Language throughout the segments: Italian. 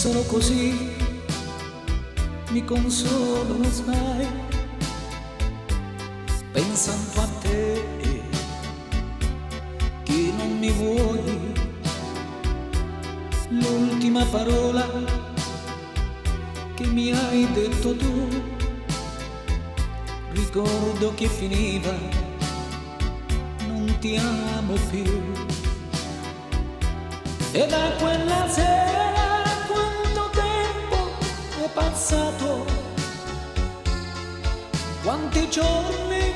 Solo così mi consolo, sai, pensando a te che non mi vuoi. L'ultima parola che mi hai detto tu, ricordo che finiva, non ti amo più. E da quella sera passato, quanti giorni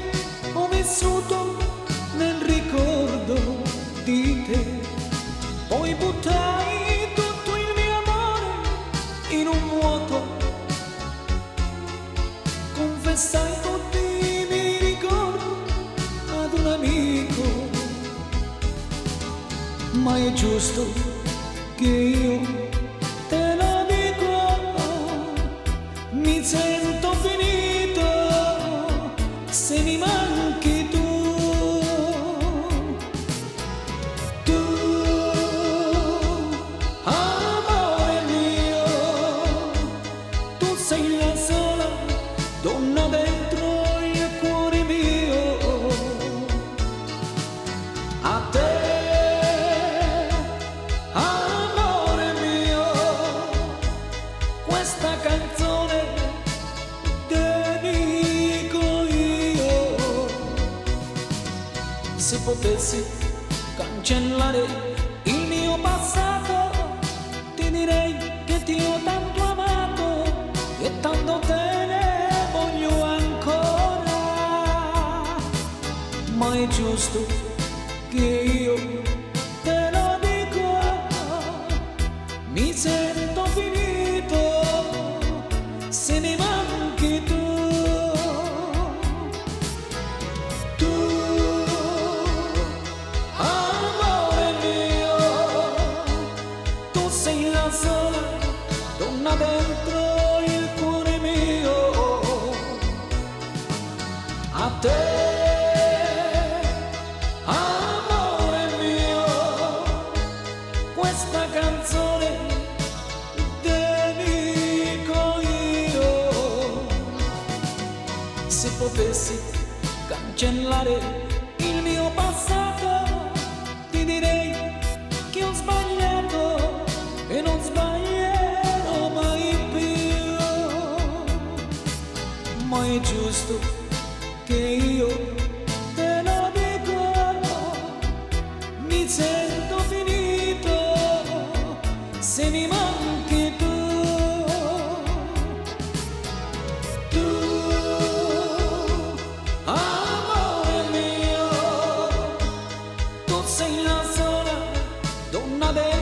ho vissuto nel ricordo di te. Poi buttai tutto il mio amore in un vuoto, confessai tutti i miei ricordi ad un amico. Ma è giusto che io Se potessi cancellare il mio passato, ti direi che ti ho tanto amato e tanto te ne voglio ancora. Ma è giusto che io sola donna dentro il cuore mio a te, amore mio, questa canzone. Se potessi cancellare giusto che io te lo dico, mi sento finito se mi manchi tu. Amore mio, tu sei la sola donna vera.